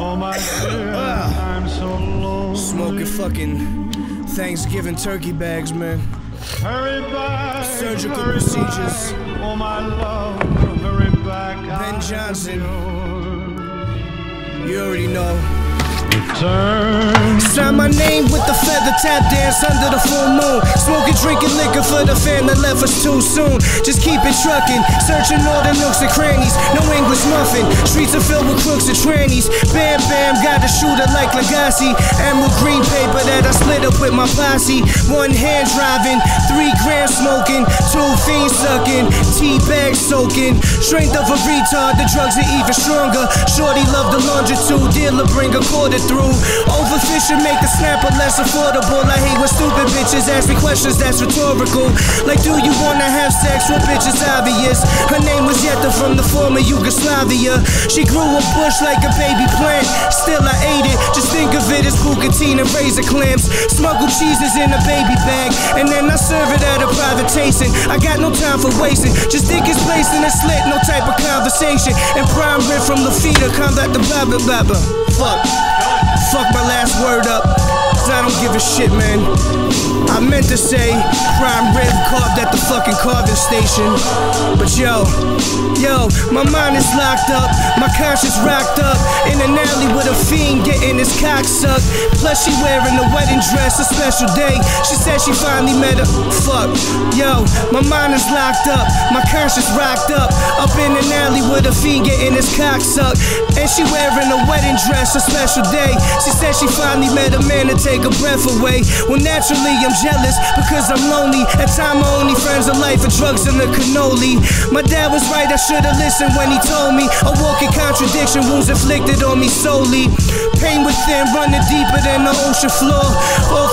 oh my dear, I'm so lonely. Smoking fucking Thanksgiving turkey bags, man. Hurry back, Surgical hurry procedures. Back, oh my love, hurry back. Ben Johnson. You already know. Turn Sign my name with the feather tap dance under the full moon. Smoking, drinking liquor for the fan that left us too soon. Just keep it trucking, searching all the nooks and crannies. No English muffin, streets are filled with crooks and trannies. Bam, bam, got a shooter like Legacy. Emerald green paper that I split up with my posse. One hand driving, three grand smoking, two fiends sucking, tea bag soaking. Strength of a retard, the drugs are even stronger. Shorty love the longitude, dealer bring a quarter through. Overfishing make the snapper less affordable. I hate when stupid bitches ask me questions that's rhetorical. Like, do you wanna have sex with bitches? Obvious. Her name was Yetta from the former Yugoslavia. She grew a bush like a baby plant. Still, I ate it. Just think of it as bucatini and razor clams. Smuggled cheeses in a baby bag, and then I serve it at a private tasting. I got no time for wasting. Just think it's placed in a slit, no type of conversation. And prime rib from Lafita, combat the blah blah blah blah. Fuck. Fuck my last word up. I don't give a shit, man. I meant to say prime rib carved at the fucking carving station. But yo, yo, my mind is locked up, my conscience rocked up. In an alley with a fiend getting his cock sucked. Plus, she wearing a wedding dress, a special day. She said she finally met her. Fuck, yo, my mind is locked up, my conscience rocked up. Up in an alley with a fiend getting his cock sucked. And she wearing a wedding dress, a special day. She said she finally met a man to take her breath away. Well, naturally, I'm jealous because I'm lonely. At time, my only friends are life are drugs and the cannoli. My dad was right, I should've listened when he told me. A walking contradiction, wounds inflicted on me solely. Pain within, running deeper than the ocean floor. Blah,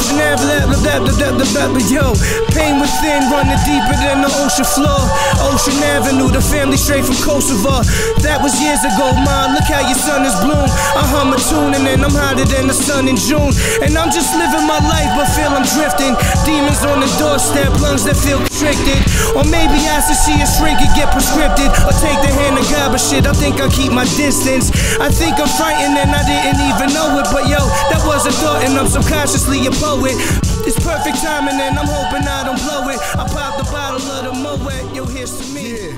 yo. Pain within, running deeper than the ocean floor. Ocean Avenue, the family straight from Kosovo. That was years ago, ma. Look how your son is bloom. I hum a tune and then I'm hotter than the sun in June. And I'm just living my life, but feel I'm drifting. Demons on the doorstep, lungs that feel constricted. Or maybe I should see a shrink and get prescripted. Or take the hand of God, but shit, I think I'll keep my distance. I think I'm frightened and I didn't even know it. But yo, that was a thought, and I'm subconsciously a poet. It's perfect timing, and I'm hoping I don't blow it. I pop the bottle of the Moet, yo, here's to me.